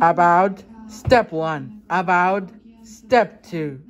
About step one. About step two.